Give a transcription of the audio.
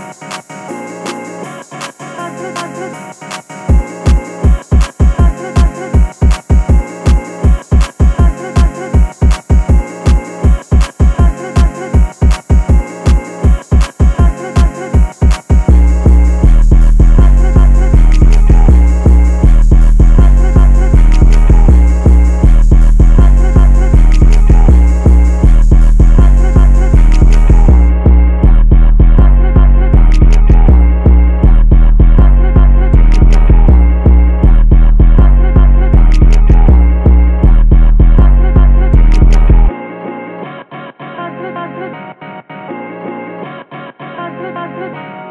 Bye. Thank you.